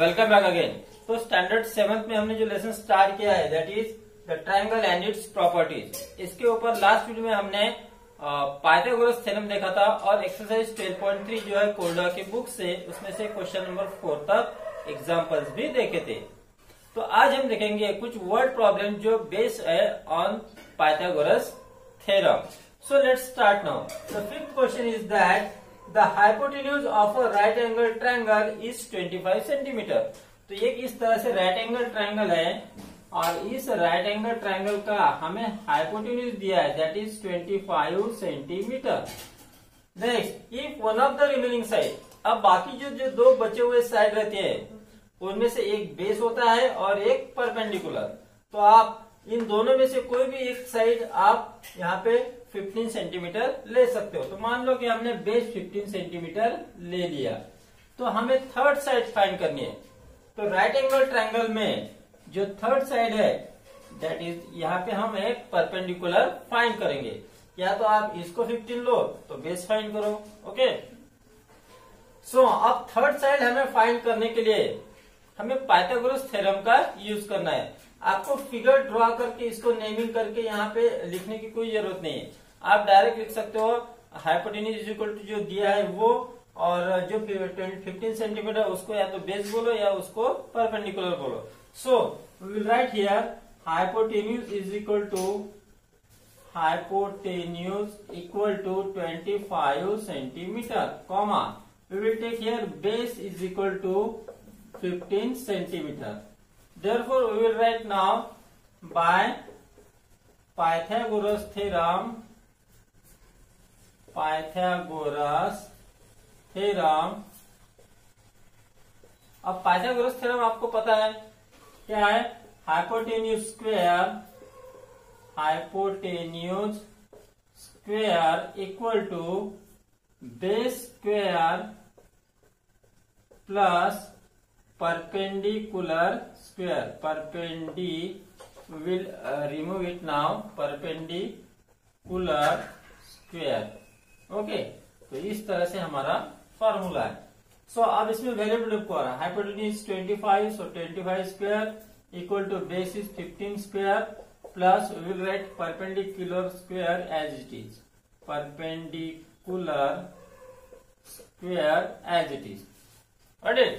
Welcome back again. तो standard seventh में हमने जो लेसन स्टार्ट किया है that is the triangle and its properties इसके ऊपर लास्ट वीडियो में हमने पाइथागोरस थ्योरम देखा था और एक्सरसाइज 12.3 जो है कोल्डा की बुक से, उसमें से क्वेश्चन नंबर फोर तक एग्जाम्पल्स भी देखे थे। तो आज हम देखेंगे कुछ वर्ड प्रॉब्लम जो बेस्ड है on Pythagoras theorem so let's start now the fifth question is that the hypotenuse of a right angle triangle is 25 centimetre तो ये इस तरह से राइट एंगल ट्रायंगल है? और इस राइट एंगल ट्रायंगल का हमें हाइपोटेन्यूज दिया है that is 25 centimetre next if one of the remaining side अब बाकी जो जो दो बचे हुए साइड रहते हैं, उनमें से एक बेस होता है और एक परपेंडिकुलर तो आप इन दोनों में से कोई भी एक साइड आप यहाँ पे 15 सेंटीमीटर ले सकते हो। तो मान लो कि हमने बेस 15 सेंटीमीटर ले लिया। तो हमें थर्ड साइड फाइंड करनी है। तो राइट एंगल ट्रायंगल में जो थर्ड साइड है दैट इज़ यहाँ पे हम एक परपेंडिकुलर फाइंड करेंगे। या तो आप इसको 15 लो तो बेस फाइंड करो ओके सो so, अब थर्ड साइड हमें फाइंड करने के लिए हमें पाइथागोरस थ्योरम का यूज़ करना है। आपको फिगर ड्रॉ करके इसको नेमिंग करके यहाँ पे लिखने की कोई ज़रूरत नहीं है। आप डायरेक्ट लिख सकते हो हाइपोटेनिस इज़ इक्वल टू जो दिया है वो, और जो 15 सेंटीमीटर उसको या तो बेस बोलो या उसको परपेंडिकुलर बोलो। So we will write here hypotenuse is equal to hypotenuse equal to 25 centimetre comma we will take here base is equal to 15 centimeter. Therefore, we will write now by Pythagoras theorem. Pythagoras theorem. अब Pythagoras theorem आपको पता है क्या है hypotenuse square hypotenuse square equal to base square plus square perpendi will uh, remove it now. Perpendicular square okay तो इस तरह से हमारा फॉर्मूला है। सो so, अब इसमें वेरिएबल लिखो रहा है। Hypotenuse 25 so 25 square equal to base is 15 square plus will write perpendicular square as it is perpendicular square as it is it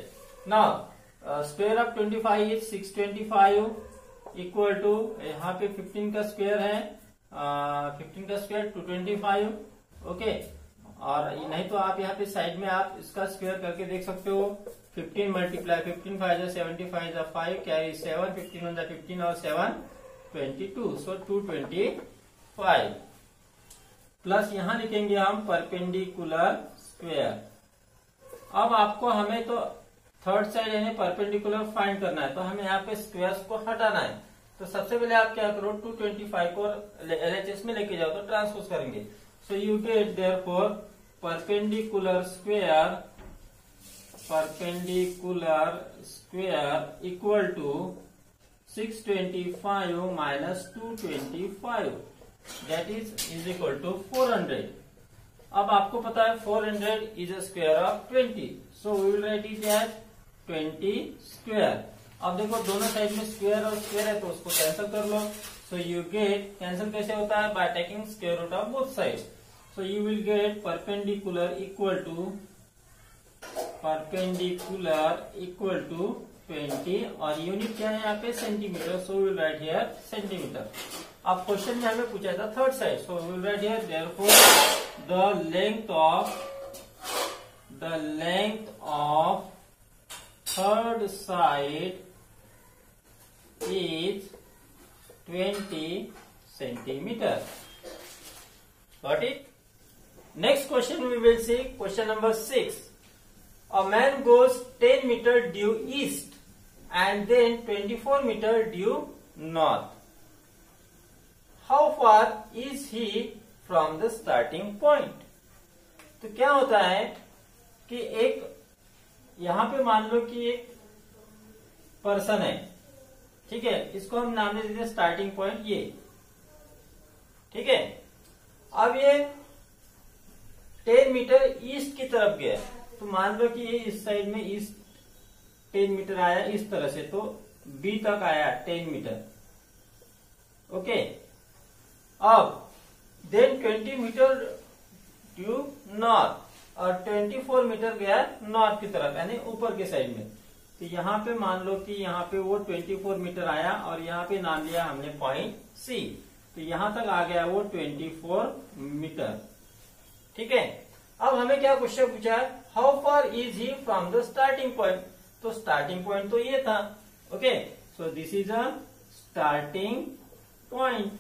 now square of 25 is 625 equal to यहाँ पे 15 का square है fifteen का square two twenty five okay और नहीं तो आप यहाँ पे साइड में आप इसका स्क्वेयर करके देख सकते हो 15 multiply fifteen five seventy five five carry seven fifteen one fifteen और seven twenty two so two twenty five plus यहाँ लिखेंगे हम परपेंडिकुलर स्क्वेयर अब आपको हमें तो थर्ड साइड यानी परपेंडिकुलर फाइंड करना है। तो हमें यहाँ पे स्क्वेयर्स को हटाना है। तो सबसे पहले आप क्या करो 225 को एल एलएचएस में लेके जाओ तो ट्रांसपोज करेंगे। So you get therefore perpendicular square perpendicular square equal to 625 minus 225 that is is equal to 400 अब आपको पता है 400 is a square of 20 so we will write it as twenty square. अब देखो, दोनों साइड में स्क्वेयर और स्क्वेयर है तो उसको कैंसिल कर लो। सो यू गेट कैंसिल कैसे होता है? By taking square root of both side so you will get perpendicular equal to perpendicular equal to twenty और यूनिट क्या है यहाँ पे? Centimetre so will write here centimetre अब क्वेश्चन में हमें पूछा था third side so will write here therefore the length of the length of third side is 20 centimeter. Got it? Next question we will see question number 6. A man goes 10 meter due east and then 24 meter due north. How far is he from the starting point? तो क्या होता है कि एक यहाँ पे मान लो कि एक पर्सन है, ठीक है? इसको हम नाम दे देते स्टार्टिंग पॉइंट ये, ठीक है? अब ये टेन मीटर ईस्ट की तरफ़ गया तो मान लो कि ये इस साइड में ईस्ट टेन मीटर आया इस तरह से तो बी तक आया टेन मीटर ओके अब then twenty metre due north और ट्वेंटी फोर मीटर गया नॉर्थ की तरफ़, यानी ऊपर के साइड में। तो यहाँ पे मान लो कि यहाँ पे वो 24 मीटर आया और यहाँ पे नाम लिया हमने पॉइंट सी तो यहाँ तक आ गया वो 24 मीटर ठीक है? अब हमें क्या क्वेश्चन पूछा है? How far is he from the starting point तो स्टार्टिंग पॉइंट तो ये था। Okay so this is a starting point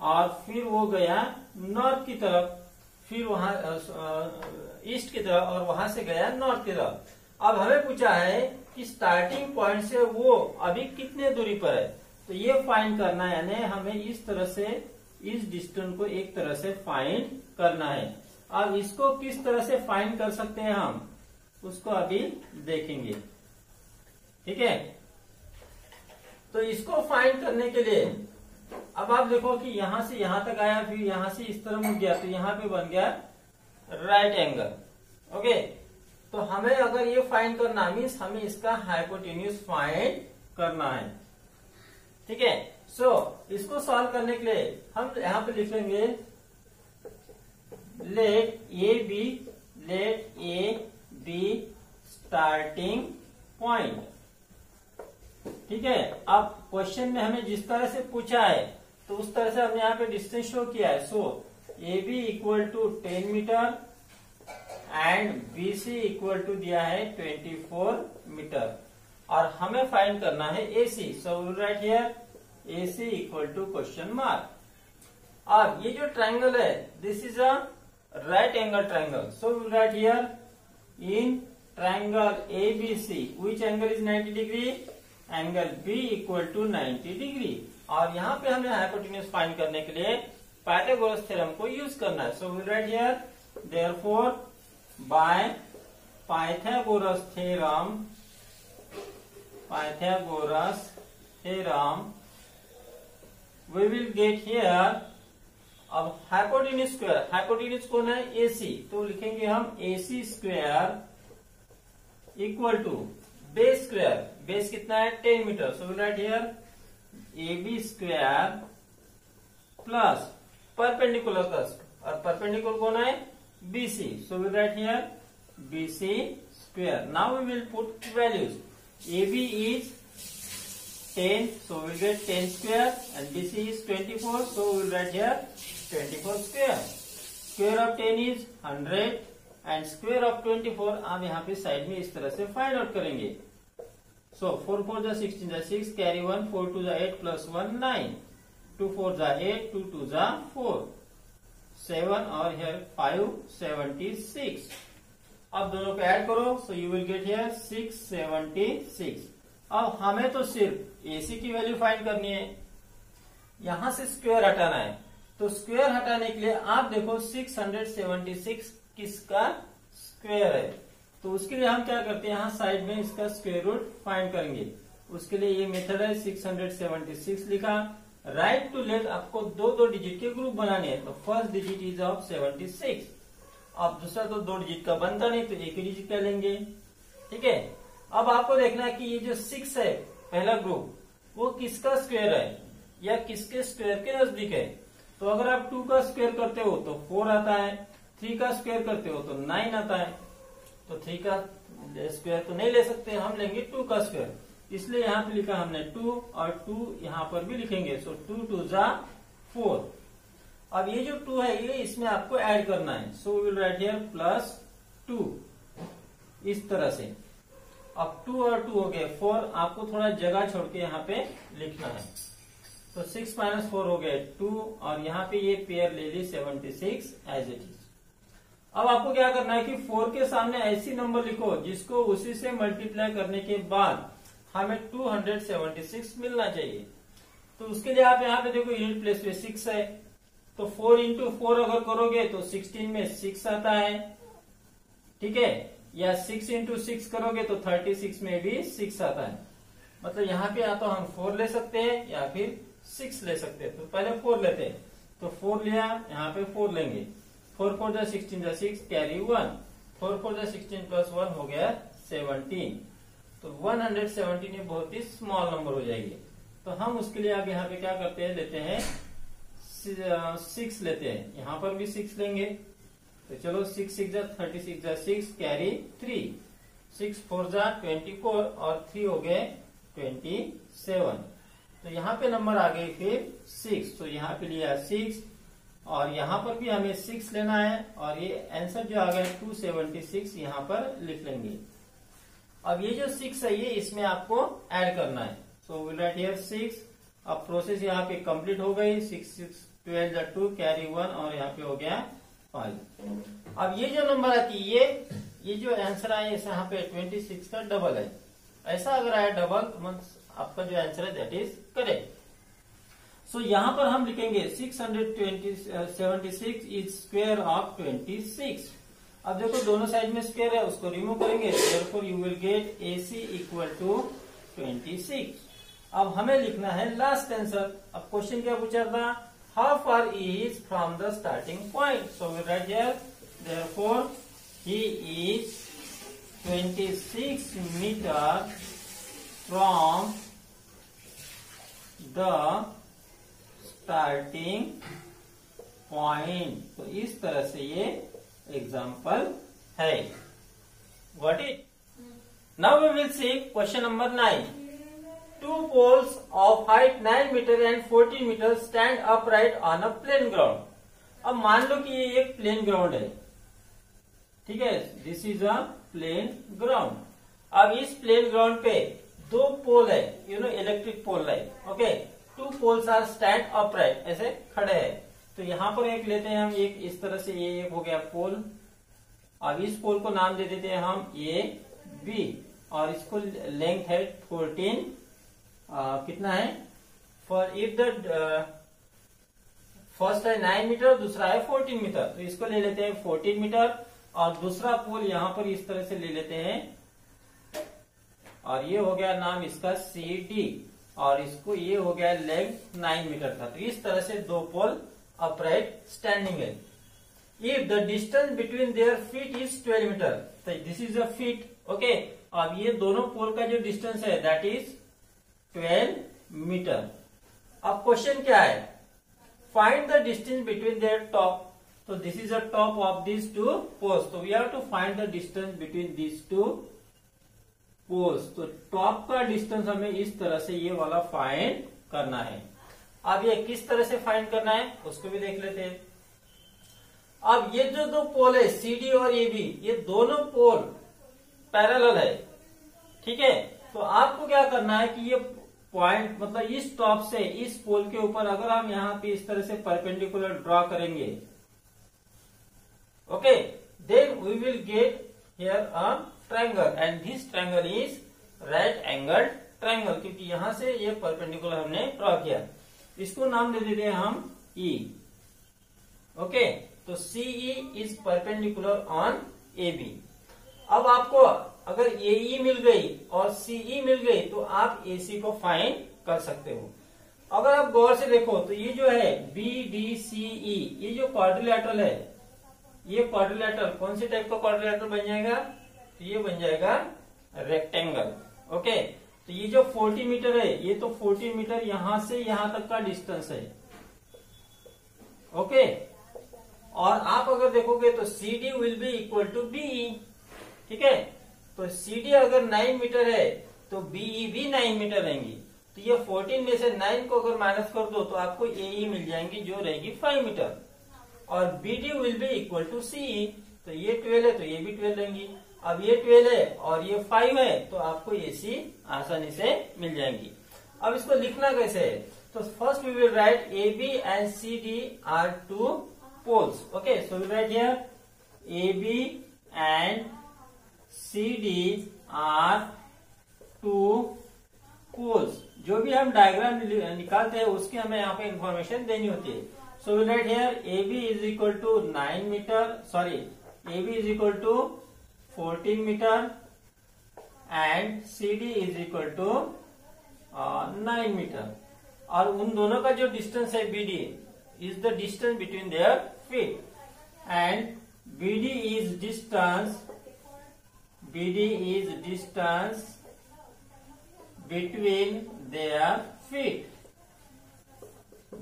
और फिर वो गया नॉर्थ की तरफ़। फिर वहाँ ईस्ट की तरफ़ और वहाँ से गया नॉर्थ की तरफ़ अब हमें पूछा है कि स्टार्टिंग पॉइंट से वो अभी कितने दूरी पर है? तो ये फाइंड करना है, यानी हमें इस तरह से, इस डिस्टेंस को एक तरह से फाइंड करना है। अब इसको किस तरह से फाइंड कर सकते हैं हम? उसको अभी देखेंगे। ठीक है? तो इसको फाइंड करने के लिए अब आप देखो कि यहाँ से यहाँ तक आया, फिर यहाँ से इस तरह मुड़ गया तो यहाँ पे बन गया राइट एंगल ओके तो हमें अगर ये फाइंड करना मीन्स हमें इसका हाइपोटेन्यूस फाइंड करना है। ठीक है? सो इसको सॉल्व करने के लिए हम यहाँ पे लिखेंगे let A B let A B starting point ठीक है? अब क्वेश्चन में हमें जिस तरह से पूछा है तो उस तरह से हमने यहाँ पे डिस्टेंस शो किया है। So A B equal to ten metre and B C equal to दिया है ट्वेंटी फोर मीटर और हमें फाइंड करना है A C so write here A C equal to question mark अब ये जो ट्राइंगल है this is a right angle triangle so right here in triangle A B C which angle is 90 degree angle B equal to 90 degree और यहाँ पे हमें hypotenuse find करने के लिए पाइथागोरस थ्योरम को यूज़ करना है। So will write here therefore by Pythagoras theorem Pythagoras theorem we will get here, अब हाइपोटेन्यूज स्क्वायर हाइपोटेन्यूज कौन है? एसी तो लिखेंगे हम AC square equal to base square base कितना है? Ten metre so will write here A B square plus perpendicular plus और perpendicular कौन है? BC so will write here BC square now we will put values A B is 10 so, we get 10 square and BC is 24 so, we will write here 24 square. Square of 10 is 100 and square of 24 आप यहाँ पे side में इस तरह से find out करेंगे। So 4 4 जा 16 जा 6 carry 1 4 2 जा 8 plus 1 9 2 4 जा 8 2 2 जा 4 7 और here 5 76 अब दोनों को ऐड करो, so you will get here 676 अब हमें तो सिर्फ़ एसी की वैल्यू फाइंड करनी है। यहाँ से स्क्वायर हटाना है। तो स्क्वायर हटाने के लिए आप देखो 676 किसका स्क्वायर है? तो उसके लिए हम क्या करते हैं, यहाँ साइड में इसका स्क्वायर रूट फाइंड करेंगे। उसके लिए ये मेथड है 676 लिखा। राइट टू लेफ़्ट आपको दो दो डिजिट के ग्रुप बनाने हैं तो फ़र्स्ट डिजिट इज़ ऑफ़ 76 अब दूसरा तो दो डिजिट का बनता नहीं तो एक ही डिजिट का लेंगे। ठीक है? अब आपको देखना है कि ये जो सिक्स है, पहला ग्रुप वो किसका स्क्वेयर है, या किसके स्क्वायर के नज़दीक है? तो अगर आप टू का स्क्वायर करते हो तो फोर आता है थ्री का स्क्वेयर करते हो तो नाइन आता है। तो थ्री का स्क्वायर तो नहीं ले सकते, हम लेंगे टू का स्क्वायर। इसलिए यहाँ पे लिखा हमने टू और टू यहाँ पर भी लिखेंगे सो टू टू जा फोर। अब ये जो टू है, ये इसमें आपको ऐड करना है so will write here plus two. इस तरह से। अब टू और टू हो गए फोर आपको थोड़ा जगह छोड़ के यहाँ पे लिखना है। तो सिक्स माइनस फोर हो गए टू, और यहाँ पे ये पेयर ले ली seventy six as it is अब आपको क्या करना है कि फोर के सामने ऐसी नंबर लिखो, जिसको उसी से मल्टीप्लाई करने के बाद हमें टू हंड्रेड सेवेंटी सिक्स मिलना चाहिए। तो उसके लिए आप यहाँ पे देखो यूनिट प्लेस में सिक्स है। तो फोर इंटू फोर अगर करोगे तो सिक्सटीन में सिक्स आता है। ठीक है? या सिक्स इंटू सिक्स करोगे तो थर्टी सिक्स में भी सिक्स आता है। मतलब यहाँ पे या तो हम फोर ले सकते हैं, या फिर सिक्स ले सकते हैं। तो पहले फोर लेते हैं। तो फोर लिया, यहाँ पे फोर लेंगे। फोर फोर जा सिक्सटीन जा six carry one. Four four जा सिक्सटीन प्लस वन हो गया सेवनटीन। तो 117 ये बहुत ही स्मॉल नंबर हो जाएगी। तो हम उसके लिए अब यहाँ पे क्या करते हैं, लेते हैं सिक्स लेते हैं। यहाँ पर भी सिक्स लेंगे। तो चलो सिक्स सिक्स जा थर्टी सिक्स जा six carry three. Six four जा ट्वेंटी फोर और थ्री हो गए ट्वेंटी सेवन। तो यहाँ पे नंबर आ गए फिर सिक्स। तो यहाँ पे लिया सिक्स। और यहाँ पर भी हमें सिक्स लेना है और ये आंसर जो आ गया टू सेवेंटी सिक्स यहाँ पर लिख लेंगे। अब ये जो सिक्स है, ये इसमें आपको ऐड करना है। So will write here six अब प्रोसेस यहाँ पे कंप्लीट हो गई। Six six twelve two carry one और यहाँ पे हो गया फाइव अब ये जो नंबर आती है ये ये जो आंसर आए, इस यहाँ पे ट्वेंटी सिक्स का डबल है। ऐसा अगर आया डबल तो आपका जो आंसर है दैट इज़ करेक्ट सो यहाँ पर हम लिखेंगे six hundred twenty seventy six is square of twenty six अब देखो, दोनों साइड में स्क्वायर है, उसको रिमूव करेंगे you will get A C equal to twenty six अब हमें लिखना है लास्ट आंसर अब क्वेश्चन क्या पूछा था? How far is from the starting point so we write here therefore he is 26 metre from the starting point तो इस तरह से ये एग्ज़ाम्पल है। What it now we will see question number nine two poles of height nine metre and fourteen metre stand upright on a plane ground अब मान लो कि ये एक प्लेन ग्राउंड है। ठीक है? This is a plane ground अब इस प्लेन ग्राउंड पे दो पोल है। यू नो इलेक्ट्रिक पोल है। Okay two poles are stand upright ऐसे खड़े हैं। तो यहाँ पर एक लेते हैं हम एक, इस तरह से ये एक हो गया पोल अब इस पोल को नाम दे देते हैं हम ए बी और इसको लेंथ है फोर्टीन कितना है? फॉर इफ़ द फ़र्स्ट है नाइन मीटर दूसरा है फोर्टीन मीटर तो इसको ले लेते हैं फोर्टीन मीटर और दूसरा पोल यहाँ पर इस तरह से ले लेते हैं। और ये हो गया नाम इसका सी डी और इसको ये हो गया लेंथ नाइन मीटर था। तो इस तरह से दो पोल अपराइट स्टैंडिंग है। If the distance between their feet is 12 meter so this is a feet, okay? अब ये दोनों पोल का जो डिस्टेंस है दैट इज़ 12 मीटर अब क्वेश्चन क्या है? Find the distance between their top तो this is a top of this two poles तो we have to find the distance between this two poles तो टॉप का डिस्टेंस हमें इस तरह से ये वाला फाइंड करना है। अब ये किस तरह से फाइंड करना है, उसको भी देख लेते हैं। अब ये जो दो पोल है सी डी और ए बी ये दोनों पोल पैरेलल है। ठीक है? तो आपको क्या करना है कि ये पॉइंट मतलब इस टॉप से, इस पोल के ऊपर अगर हम यहाँ पे इस तरह से परपेंडिकुलर ड्रॉ करेंगे। Okay then we will get here a triangle and this triangle is right angle triangle क्योंकि यहाँ से ये परपेंडिकुलर हमने ड्रॉ किया। इसको नाम दे देते हैं हम ई ओके तो CE is perpendicular on A B अब आपको अगर ए ई e मिल गई और सीई e मिल गई तो आप ए सी को फाइंड कर सकते हो। अगर आप गौर से देखो तो ये जो है बी डी सी ई ये जो क्वाड्रिलेटरल है, ये क्वाड्रिलेटरल कौन से टाइप का क्वाड्रिलेटरल बन जाएगा? तो ये बन जाएगा रेक्टेंगल ओके तो ये जो 40 मीटर है, ये तो 40 मीटर यहाँ से यहाँ तक का डिस्टेंस है ओके और आप अगर देखोगे तो C D will be equal to BE ठीक है? तो सी डी अगर 9 मीटर है तो बीई भी 9 मीटर रहेंगी। तो ये 14 में से 9 को अगर माइनस कर दो तो आपको एई मिल जाएँगी जो रहेगी 5 मीटर और B D will be equal to CE तो ये 12 है तो ये भी 12 रहेंगी। अब ये ट्वेल्व है और ये फाइव है तो आपको ए सी आसानी से मिल जाएँगी। अब इसको लिखना कैसे है? तो first we will write A B and C D are two poles okay so will write here A B and C D are two poles जो भी हम डायग्राम निकालते हैं, उसकी हमें यहाँ पे इंफॉर्मेशन देनी होती है। So will write here A B is equal to nine metre sorry A B is equal to 14 metre and C D is equal to nine metre और उन दोनों का जो डिस्टेंस है B D is the distance between their feet and B D is distance B D is distance between their feet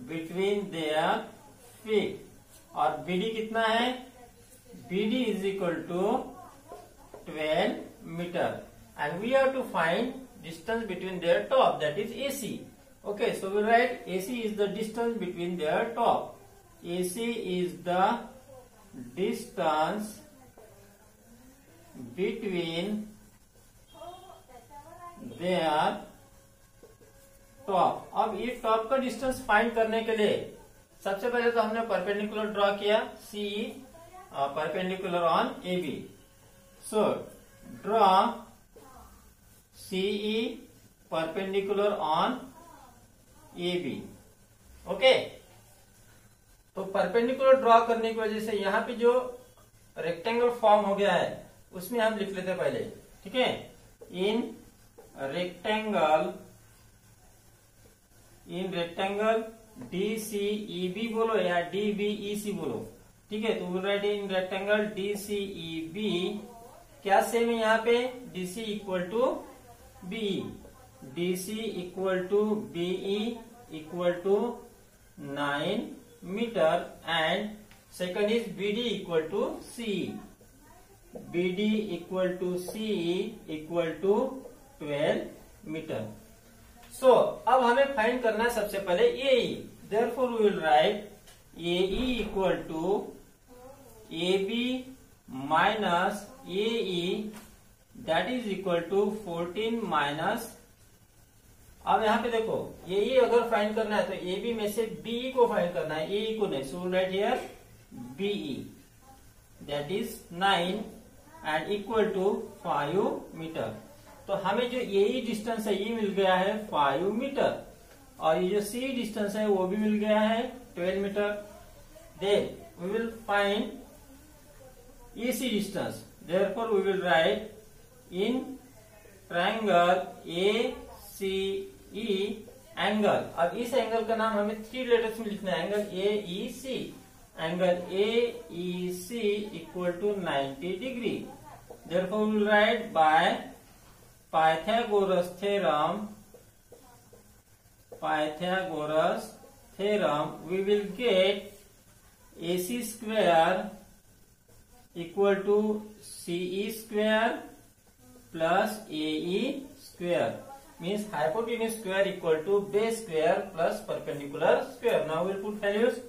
between their feet और BD कितना है? BD is equal to 12 metre and we have to find distance between their top that is AC. Okay, so we write AC is the distance between their top. AC is the distance between their top अब ये top का distance find करने के लिए सबसे पहले तो हमने परपेंडिकुलर ड्रॉ किया C perpendicular on A B draw CE perpendicular on A B okay तो परपेंडिकुलर ड्रॉ करने की वजह से यहाँ पे जो रेक्टेंगल फॉर्म हो गया है, उसमें हम लिख लेते पहले, ठीक है? In rectangle in rectangle D C E B बोलो या डी बी ई सी बोलो, ठीक है? तो बोल रहे in rectangle D C E B क्या सेम है यहाँ पे? D C equal to B E D C equal to B E equal to nine metre and second is B D equal to C B D equal to C equal to twelve metre so अब हमें find करना है सबसे पहले A therefore will write A equal to A B minus A that is equal to fourteen minus अब यहाँ पे देखो ए ई अगर फाइंड करना है तो ए बी में से बीई को फाइंड करना है ए को नहीं so write here B E that is nine and equal to five metre तो हमें जो ए डिस्टेंस है, ये मिल गया है फाइव मीटर और ये जो सी डिस्टेंस है, वो भी मिल गया है twelve metre then we will find EC distance. Therefore, we will write in triangle ACE angle. अब इस एंगल का नाम हमें थ्री लेटर्स में लिखना है angle AEC. Angle AEC equal to 90 degree. Therefore, we will write by Pythagoras theorem. Pythagoras theorem. We will get AC square equal to CE square plus AE square means hypotenuse square equal to base square plus perpendicular square. Now we will put values.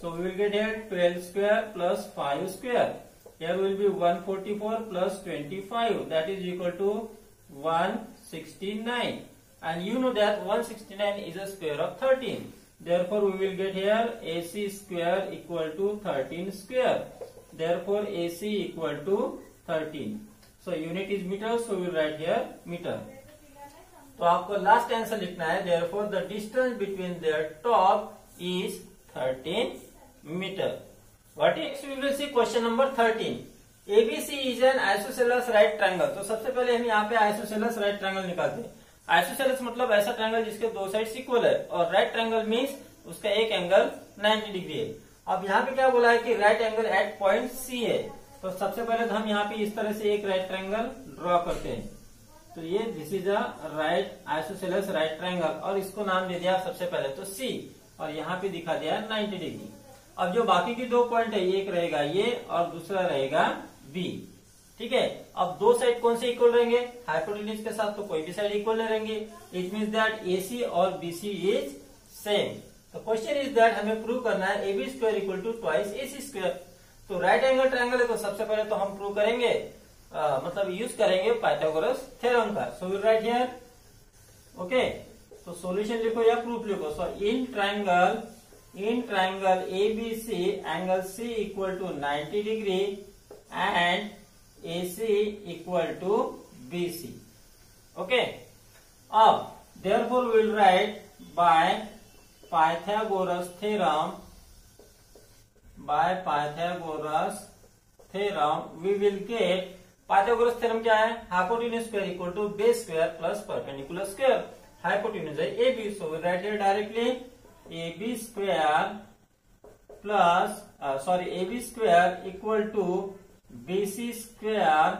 So we will get here 12 square plus 5 square. Here will be 144 plus 25 that is equal to 169 and you know that 169 is a square of 13. Therefore we will get here AC square equal to 13 square. Therefore, AC equal to 13. So, unit is meter. So, we will write here meter. तो आपको last answer लिखना है therefore the distance between their top is 13 meter. What is we will see question number 13. ABC is an isosceles right triangle. तो सबसे पहले हम यहाँ पे isosceles right triangle निकालते हैं isosceles मतलब ऐसा ट्रायंगल जिसके दो साइड इक्वल है और राइट ट्रायंगल मीन्स उसका एक एंगल 90 डिग्री है अब यहाँ पे क्या बोला है कि right angle at point C है। तो सबसे पहले तो हम यहाँ पे इस तरह से एक राइट ट्रायंगल ड्रॉ करते हैं। तो ये this is a right isosceles right triangle और इसको नाम दे दिया सबसे पहले तो सी और यहाँ पे दिखा दिया 90 डिग्री अब जो बाकी की दो पॉइंट है, एक रहेगा ये और दूसरा रहेगा बी ठीक है? अब दो साइड कौन से इक्वल रहेंगे? हाइपोटेनिस के साथ तो कोई भी साइड इक्वल नहीं रहेंगे। It mean that A C और बीसी इज़ सेम तो क्वेश्चन इज़ दैट हमें प्रूव करना है A B square equal to twice A C square तो राइट एंगल ट्रायंगल है तो सबसे पहले तो हम प्रूव करेंगे आ, मतलब यूज़ करेंगे पाइथागोरस थ्योरम का. So will write here okay तो सॉल्यूशन लिखो या प्रूफ लिखो. So in triangle in triangle A B C angle C equal to 90 degree and A C equal to B C okay अब therefore we will write by Pythagoras theorem by Pythagoras theorem we will get Pythagoras theorem क्या है? Hypotenuse square equal to base square plus perpendicular square hypotenuse है A B so we write here directly A B square plus sorry A B square equal to B C square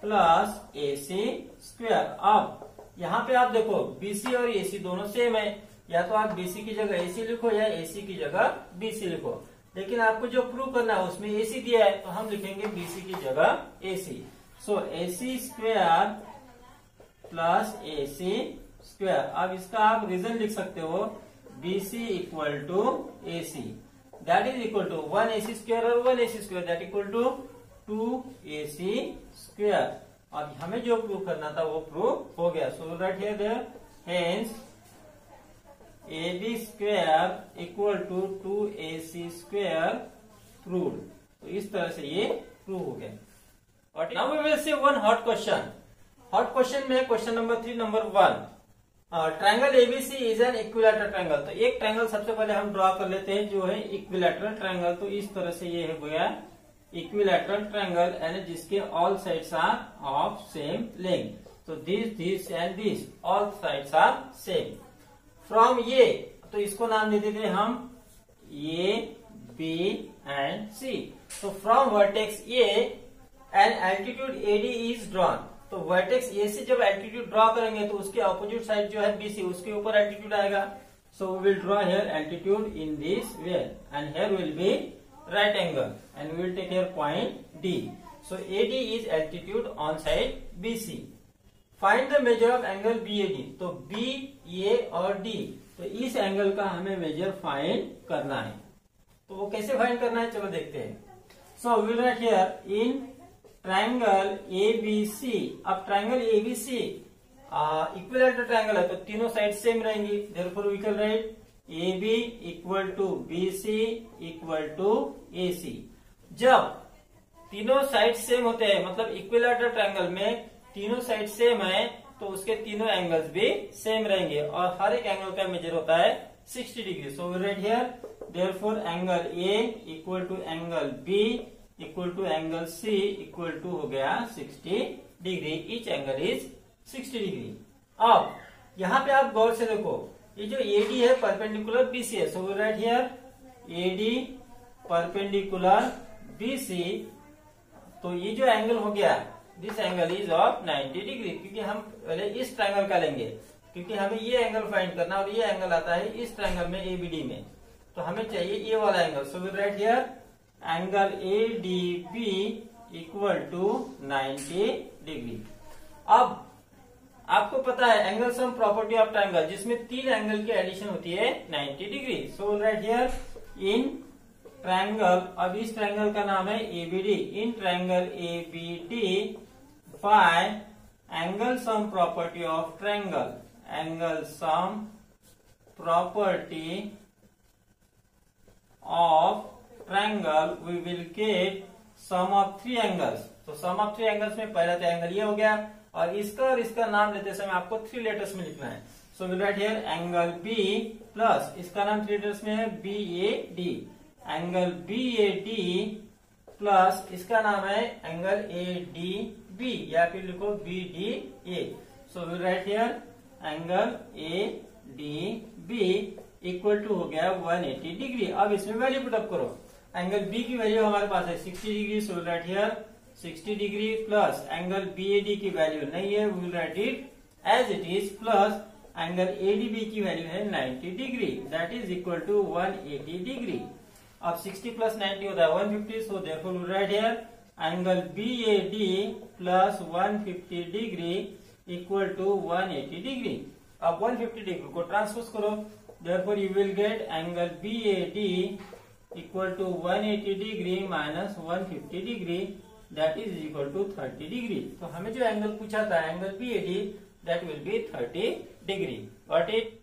plus A C square अब, यहाँ पे आप देखो BC और AC दोनों same है। या तो आप बीसी की जगह एसी लिखो या एसी की जगह बीसी लिखो। लेकिन आपको जो प्रूव करना है, उसमें एसी दिया है तो हम लिखेंगे बीसी की जगह A C so A C square plus A C square अब इसका आप रीजन लिख सकते हो। B C equal to A C that is equal to one A C square और one A C square that equal to two A C square अब हमें जो प्रूव करना था, वो प्रूव हो गया। So write hence A B square equal to two A C square prove तो इस तरह से ये प्रूव हो गया। Now we will see one hot question hot question में question number three number one triangle A B C is an equilateral triangle तो एक ट्रायंगल सबसे पहले हम ड्रॉ कर लेते हैं जो है इक्विलेटरल ट्रायंगल तो इस तरह से ये है गया इक्विलेटरल ट्रायंगल यानी जिसके all sides are of same length तो this this and this all sides are same from ये तो इसको नाम दे देते हम ए बी एंड सी तो from vertex A an altitude A D is drawn तो वर्टेक्स ए से जब एल्टीट्यूड ड्रॉ करेंगे तो उसके ऑपोजिट साइड जो है बीसी उसके ऊपर एल्टीट्यूड आएगा. So will draw here altitude in this way and here will be right angle and will take here point D so A D is altitude on side B C find the measure of angle B A D तो B A और D तो इस angle का हमें measure find करना है। तो वो कैसे फाइंड करना है? चलो देखते हैं। So will write here in triangle A B C अब triangle A B C equal triangle है तो तीनों साइड सेम रहेंगी। Therefore we can write A B equal to B C equal to A C जब तीनों side same होते हैं मतलब इक्विलेटर ट्रायंगल में तीनों साइड सेम है तो उसके तीनों एंगल्स भी सेम रहेंगे। और हर एक एंगल का मेजर होता है 60 degree so write here therefore angle A equal to angle B equal to angle C equal to हो गया 60 degree each angle is 60 degree अब, यहाँ पे आप गौर से देखो, ये जो एडी है परपेंडिकुलर बीसी है। So write here A D perpendicular B C तो ये जो एंगल हो गया this angle is of 90 degree क्योंकि हम पहले इस ट्रायंगल का लेंगे, क्योंकि हमें ये एंगल फाइंड करना और ये एंगल आता है इस ट्रायंगल में एबीडी में। तो हमें चाहिए ये वाला angle so will write here angle A D B equal to 90 degree अब, आपको पता है angle sum property of triangle जिसमें तीन एंगल की एडिशन होती है 90 degree so write here in triangle अब इस ट्रायंगल का नाम है A B D in triangle A B D find angle sum property of triangle. Angle sum property of triangle, we will get sum of three angles. तो sum of three angles में पहला तो angle ये हो गया और इसका और इसका नाम लेते समय आपको थ्री लेटर्स में लिखना है। So will write here angle B plus इसका नाम थ्री लेटर्स में है B A D angle B A D plus इसका नाम है एंगल ए डी बी या फिर लिखो B D A so we write here angle A D B equal to हो गया 180 डिग्री अब इसमें वैल्यू पुटअप करो. एंगल बी की वैल्यू हमारे पास है 60 degree so write here 60 degree plus angle B A D की वैल्यू नहीं है. We write it as it is plus angle A D B की वैल्यू है 90 degree that is equal to 180 degree अब 60 प्लस 90 होता है 150 so therefore we write here angle B A D plus 150 degree equal to one eighty degree अब 150 degree को transpose करो। Therefore you will get angle B BAD equal to one eighty degree minus 150 degree that is equal to 30 degree तो हमें जो angle पूछा था angle B BAD that will be 30 degree what it